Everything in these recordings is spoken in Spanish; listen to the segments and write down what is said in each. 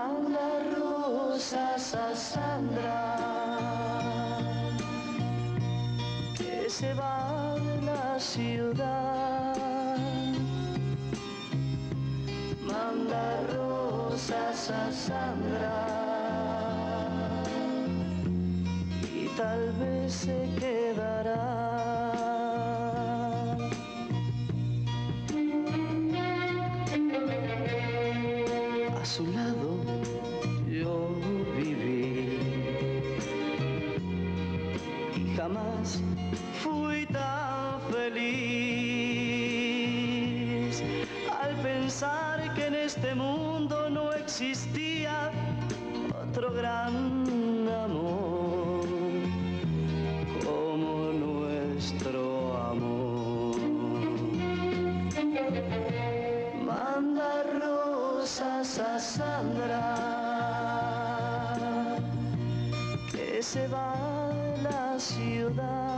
Manda rosas a Sandra, que se va de la ciudad. Manda rosas a Sandra, y tal vez se quedará. Que en este mundo no existía otro gran amor como nuestro amor. Manda rosas a Sandra, que se va de la ciudad.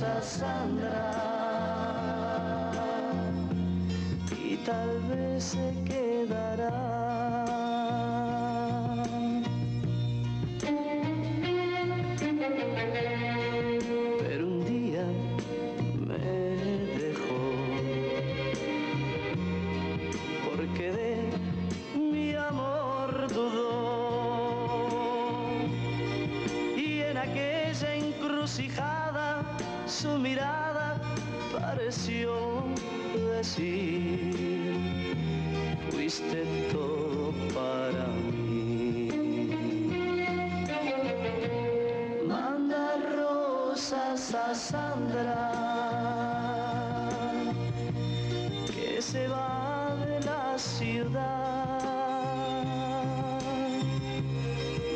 Sandra, y tal vez se quedará. pero un día me dejó porque de mi amor dudó y en aquella encrucijada su mirada pareció decir fuiste todo para mí Manda rosas a Sandra, que se va de la ciudad.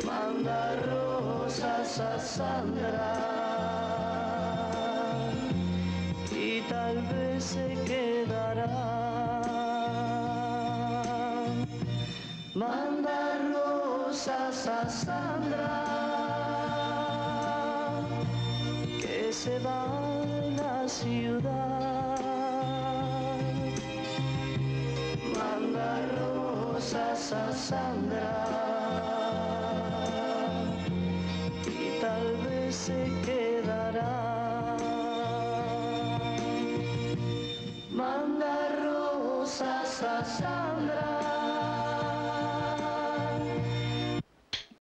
Manda rosas a Sandra, tal vez se quedará. Manda rosas a Sandra, que se va de la ciudad. Sandra.